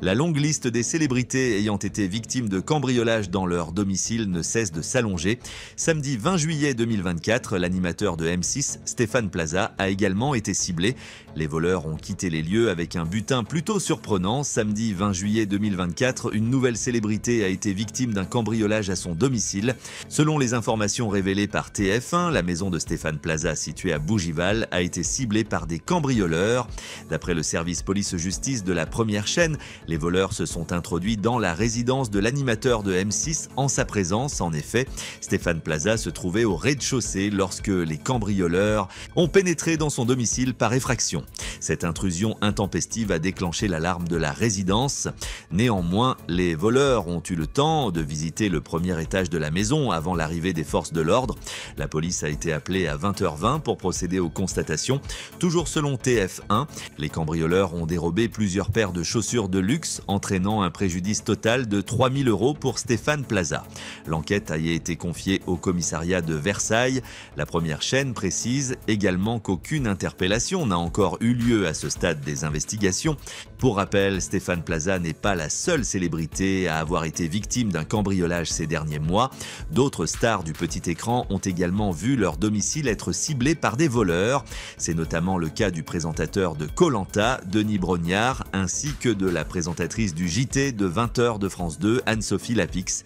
La longue liste des célébrités ayant été victimes de cambriolage dans leur domicile ne cesse de s'allonger. Samedi 20 juillet 2024, l'animateur de M6, Stéphane Plaza, a également été ciblé. Les voleurs ont quitté les lieux avec un butin plutôt surprenant. Samedi 20 juillet 2024, une nouvelle célébrité a été victime d'un cambriolage à son domicile. Selon les informations révélées par TF1, la maison de Stéphane Plaza située à Bougival a été ciblée par des cambrioleurs. D'après le service police-justice de la première chaîne, les voleurs se sont introduits dans la résidence de l'animateur de M6 en sa présence. En effet, Stéphane Plaza se trouvait au rez-de-chaussée lorsque les cambrioleurs ont pénétré dans son domicile par effraction. Cette intrusion intempestive a déclenché l'alarme de la résidence. Néanmoins, les voleurs ont eu le temps de visiter le premier étage de la maison avant l'arrivée des forces de l'ordre. La police a été appelée à 20h20 pour procéder aux constatations. Toujours selon TF1, les cambrioleurs ont dérobé plusieurs paires de chaussures de luxe entraînant un préjudice total de 3000 euros pour Stéphane Plaza. L'enquête a été confiée au commissariat de Versailles. La première chaîne précise également qu'aucune interpellation n'a encore eu lieu à ce stade des investigations. Pour rappel, Stéphane Plaza n'est pas la seule célébrité à avoir été victime d'un cambriolage ces derniers mois. D'autres stars du petit écran ont également vu leur domicile être ciblé par des voleurs. C'est notamment le cas du présentateur de Colanta, Denis Brognard, ainsi que de la présentatrice du JT de 20h de France 2, Anne-Sophie Lapix.